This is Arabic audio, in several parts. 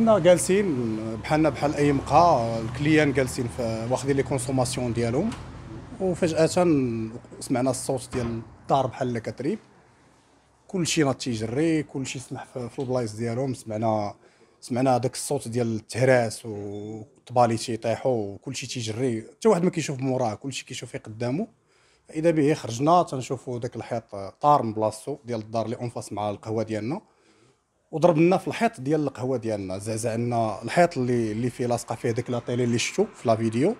حنا جالسين بحالنا بحال أي مقهى ال clients جالسين واخدين les consommations ديالهم. وفجأة سمعنا الصوت ديال الدار بحال اللي كتريب. كلشي ناض تيجري كلشي سمح في البلايص ديالهم. سمعنا سمعنا داك الصوت ديال التهراس والطبالي تيطيحوا وكلشي تيجري. حتى واحد ما كيشوف موراه كلشي كيشوف قدامه فإذا به خرجنا تنشوفوا داك الحيط طار من بلاصتو ديال الدار اللي en face مع القهوة ديالنا. وضرب لنا في الحيط ديال القهوة ديالنا. زعزع لنا الحيط اللي اللي فيه لاصقة فيه ديك la télé اللي شفتو في la vidéo.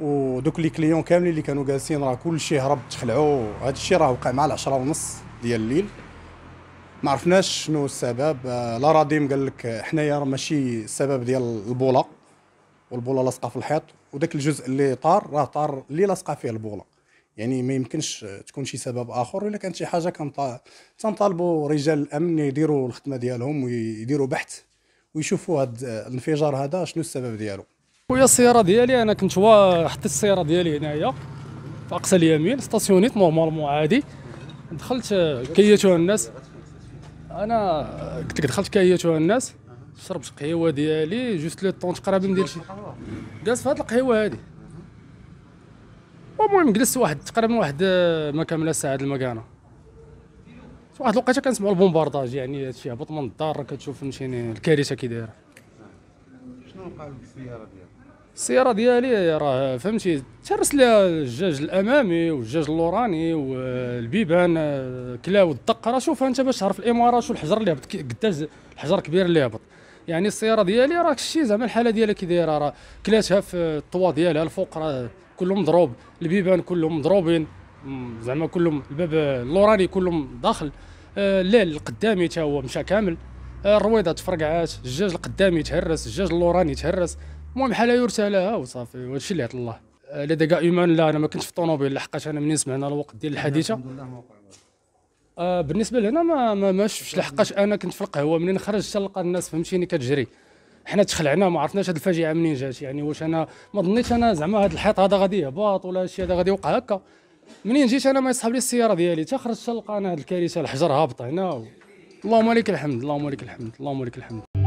ودوك les clients كاملين اللي كانوا جالسين راه كلشي هرب تخلعوا هذا الشيء راه وقع مع العشرة ونص ديال الليل. ما عرفناش شنو السبب. آه، la RADEM قال لك حنايا راه ماشي السبب ديال البوله والبوله لاصقة في الحيط. وداك الجزء اللي طار راه طار اللي لاصقة فيه البوله يعني ما يمكنش تكون شي سبب آخر إلا كانت شي حاجة تنطالبوا رجال الأمن يديروا الخدمة ديالهم ويديروا بحث ويشوفوا هذا الانفجار هذا شنو السبب ديالو. خويا السيارة ديالي أنا كنت وا حطيت السيارة ديالي هنايا في أقصى اليمين ستاسيونيت normalement عادي. دخلت كيتوها الناس. أنا قلت دخلت كيتوها الناس شربت قهوة ديالي juste le temps تقريبا ندير شي. جالس في هاد القهوة هادي. المهم جلست واحد تقريبا واحد آه، ما كامله ساعة المكانة. في واحد الوقيتة كنسمعوا ال bombardage يعني هادشي هبط من الدار كتشوف فهمتيني الكارثة كي دايرة. شنو وقع لك السيارة ديالك؟ السيارة ديالي راه فهمتي تهرس لها الجاج الأمامي والجاج اللوراني والبيبان آه، كلاو الدق. راه شوف انت باش تعرف الإمارة شو الحجر اللي هبط قداش الحجر كبير اللي هبط. يعني السيارة ديالي راك شتي زعما الحالة ديالها كي دايرة راه كلاتها في الطوا ديالها الفوق راه كلهم مضروب البيبان كلهم مضروبين زعما كلهم الباب اللوراني كلهم داخل. آه، الليل القدامي تا هو مشى كامل. آه، الرويضة تفرقعات الجاج القدامي تهرس الجاج اللوراني تهرس المهم حاله يرثى لها وصافي وهادشي اللي عطا الله. آه، لي ديكا إيمان لا أنا ما كنتش في الطوموبيل لحقاش أنا منين سمعنا الوقت ديال الحادثه بالنسبة لهنا ما, ما شفتش لحقاش أنا كنت في القهوة منين خرجت تلقى الناس فهمتيني كتجري. حنا تخلعنا ما عرفناش هاد الفاجعه منين جات يعني واش أنا ما ظنيتش أنا زعما هاد الحيط هذا غادي يهبط ولا شي هذا غادي يوقع هكا. منين جيت أنا ما يصحاب لي السيارة ديالي؟ تا خرجت تلقى أنا هاد الكارثة الحجر هابط هنا. اللهم لك الحمد اللهم لك الحمد اللهم لك الحمد.